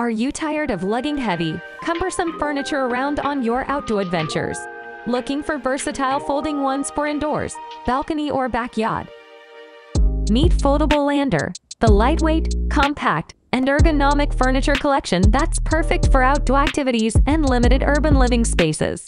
Are you tired of lugging heavy, cumbersome furniture around on your outdoor adventures? Looking for versatile folding ones for indoors, balcony, or backyard? Meet Foldable Lander, the lightweight, compact, and ergonomic furniture collection that's perfect for outdoor activities and limited urban living spaces.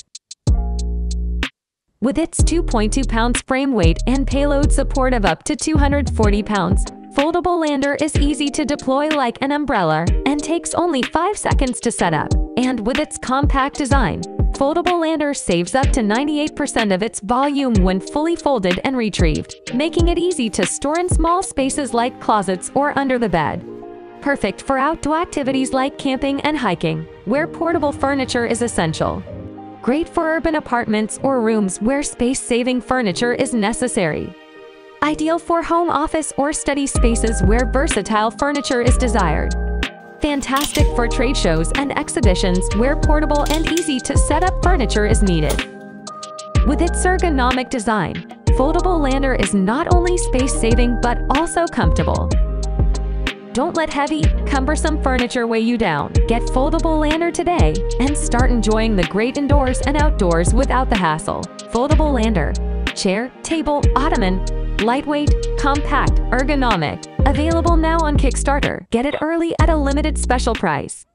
With its 2.2 pounds frame weight and payload support of up to 240 pounds, Foldable Lander is easy to deploy like an umbrella takes only 5 seconds to set up. And with its compact design, Foldable Lander saves up to 98% of its volume when fully folded and retrieved, making it easy to store in small spaces like closets or under the bed. Perfect for outdoor activities like camping and hiking, where portable furniture is essential. Great for urban apartments or rooms where space-saving furniture is necessary. Ideal for home office or study spaces where versatile furniture is desired. Fantastic for trade shows and exhibitions where portable and easy to set up furniture is needed. With its ergonomic design, Foldable Lander is not only space-saving but also comfortable. Don't let heavy, cumbersome furniture weigh you down. Get Foldable Lander today and start enjoying the great indoors and outdoors without the hassle. Foldable Lander. Chair, table, ottoman, lightweight, compact, ergonomic. Available now on Kickstarter. Get it early at a limited special price.